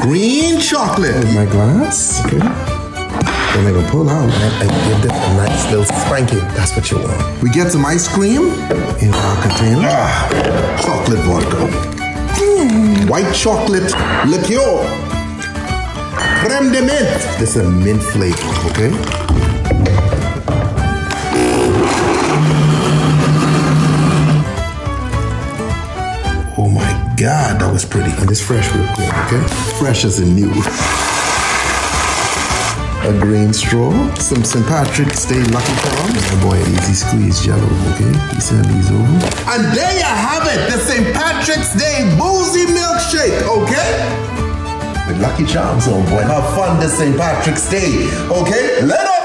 Green chocolate. With my glass. Okay. Then I gonna pull out and, and give this a nice little spanking. That's what you want. We get some ice cream. In our container. Ah, chocolate vodka. White chocolate liqueur. Creme de menthe. This is a mint flavor, okay? God, that was pretty. And it's fresh whipped cream, okay? Fresh as a new. A green straw, some St. Patrick's Day Lucky Charms. My boy, easy squeeze jello, okay? You send these over. And there you have it, the St. Patrick's Day boozy milkshake, okay? With Lucky Charms on, boy. Have fun this St. Patrick's Day, okay? Let